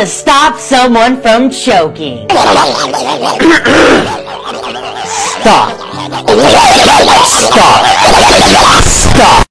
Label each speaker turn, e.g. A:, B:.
A: to stop someone from choking. Stop. Stop. Stop.